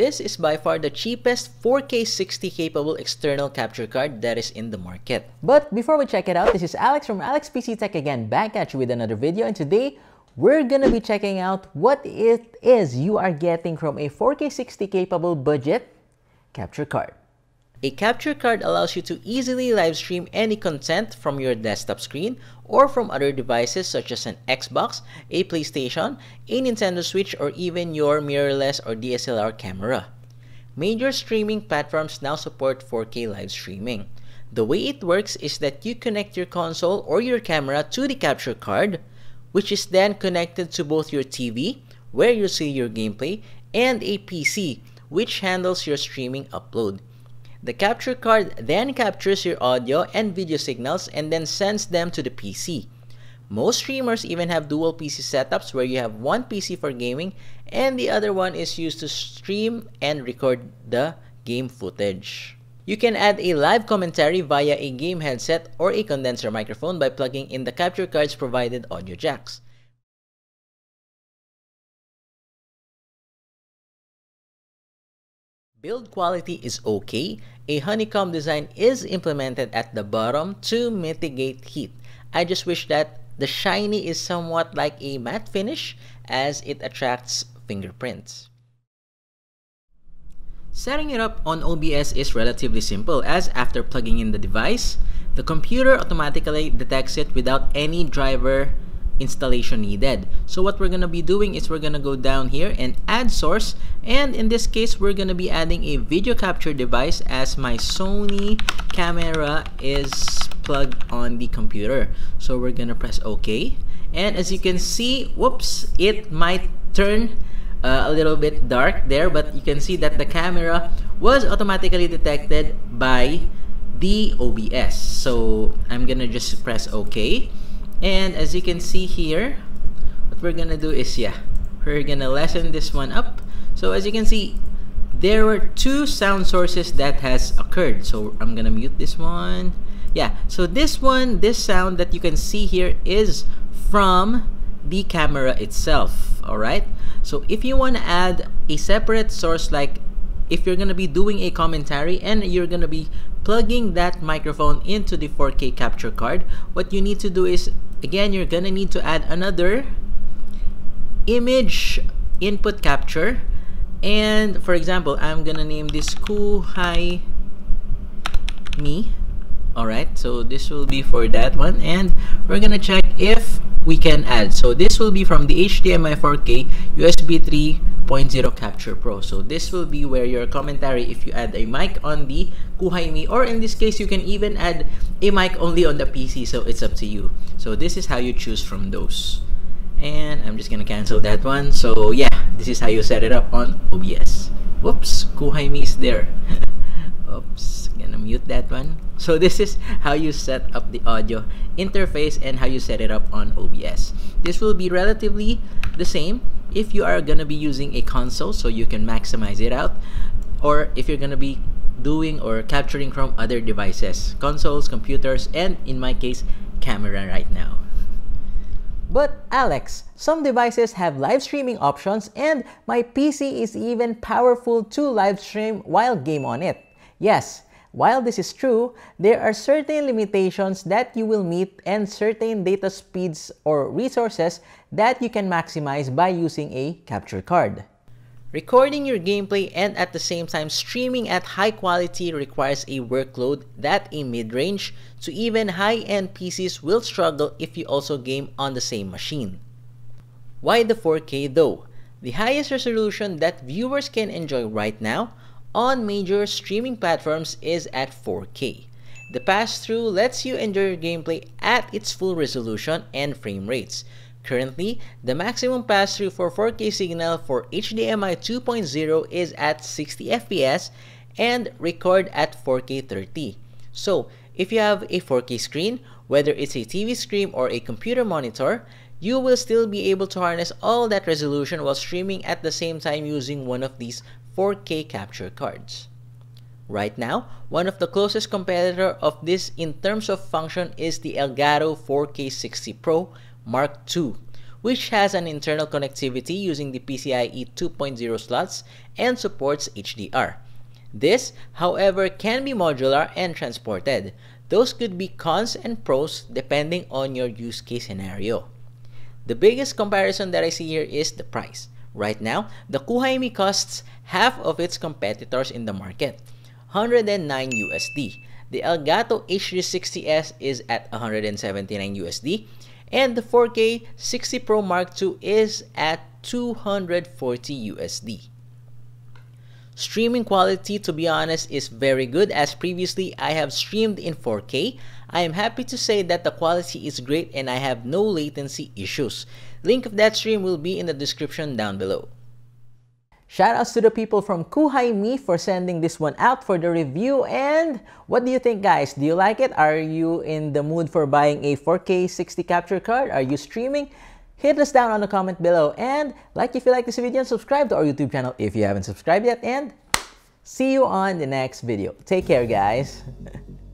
This is by far the cheapest 4K 60 capable external capture card that is in the market. But before we check it out, this is Alex from Alex PC Tech again back at you with another video and today we're gonna be checking out what it is you are getting from a 4K 60 capable budget capture card. A capture card allows you to easily live stream any content from your desktop screen or from other devices such as an Xbox, a PlayStation, a Nintendo Switch, or even your mirrorless or DSLR camera. Major streaming platforms now support 4K live streaming. The way it works is that you connect your console or your camera to the capture card, which is then connected to both your TV, where you see your gameplay, and a PC, which handles your streaming upload. The capture card then captures your audio and video signals and then sends them to the PC. Most streamers even have dual PC setups where you have one PC for gaming and the other one is used to stream and record the game footage. You can add a live commentary via a game headset or a condenser microphone by plugging in the capture card's provided audio jacks. Build quality is okay. A honeycomb design is implemented at the bottom to mitigate heat. I just wish that the shiny is somewhat like a matte finish as it attracts fingerprints. Setting it up on OBS is relatively simple as after plugging in the device, the computer automatically detects it without any driver installation needed. So what we're going to be doing is we're going to go down here and add source and in this case we're going to be adding a video capture device as my Sony camera is plugged on the computer. So we're going to press OK and as you can see, whoops, it might turn uh, a little bit dark there but you can see that the camera was automatically detected by the OBS. So I'm gonna just press OK and as you can see here, what we're gonna do is, yeah, we're gonna lessen this one up. So as you can see, there were two sound sources that has occurred. So I'm gonna mute this one. Yeah, so this one, this sound that you can see here is from the camera itself, all right? So if you want to add a separate source like if you're gonna be doing a commentary and you're gonna be plugging that microphone into the 4K capture card, what you need to do is, again, you're gonna need to add another image input capture. And for example, I'm gonna name this Kuhai Me. Alright, so this will be for that one. And we're gonna check if we can add. So this will be from the HDMI 4K USB 3.0 Capture Pro. So this will be where your commentary if you add a mic on the Kuhaimi or in this case you can even add a mic only on the PC so it's up to you. So this is how you choose from those. And I'm just gonna cancel that one. So yeah, this is how you set it up on OBS. Whoops, Kuhaimi is there. Oops, gonna mute that one. So this is how you set up the audio interface and how you set it up on OBS. This will be relatively the same if you are gonna be using a console so you can maximize it out or if you're gonna be doing or capturing from other devices, consoles, computers, and in my case, camera right now. But Alex, some devices have live streaming options and my PC is even powerful to live stream while game on it. Yes, while this is true, there are certain limitations that you will meet and certain data speeds or resources that you can maximize by using a capture card. Recording your gameplay and at the same time streaming at high quality requires a workload that a mid-range to even high-end PCs will struggle if you also game on the same machine. Why the 4K though? The highest resolution that viewers can enjoy right now on major streaming platforms is at 4K. The pass-through lets you enjoy your gameplay at its full resolution and frame rates. Currently, the maximum pass-through for 4K signal for HDMI 2.0 is at 60 FPS and record at 4K 30. So, if you have a 4K screen, whether it's a TV screen or a computer monitor, you will still be able to harness all that resolution while streaming at the same time using one of these 4K capture cards. Right now, one of the closest competitor of this in terms of function is the Elgato 4K 60 Pro Mark II, which has an internal connectivity using the PCIe 2.0 slots and supports HDR. This, however, can be modular and transported. Those could be cons and pros depending on your use case scenario. The biggest comparison that I see here is the price. Right now, the Kuhaimi costs half of its competitors in the market, 109 USD. The Elgato HD60 S is at 179 USD, and the 4K 60 Pro Mark II is at 240 USD. Streaming quality, to be honest, is very good as previously I have streamed in 4K. I am happy to say that the quality is great and I have no latency issues. Link of that stream will be in the description down below. Shoutouts to the people from Kuhaimi for sending this one out for the review. And what do you think, guys? Do you like it? Are you in the mood for buying a 4K 60 capture card? Are you streaming? Hit us down on the comment below and like if you like this video and subscribe to our YouTube channel if you haven't subscribed yet and see you on the next video. Take care guys.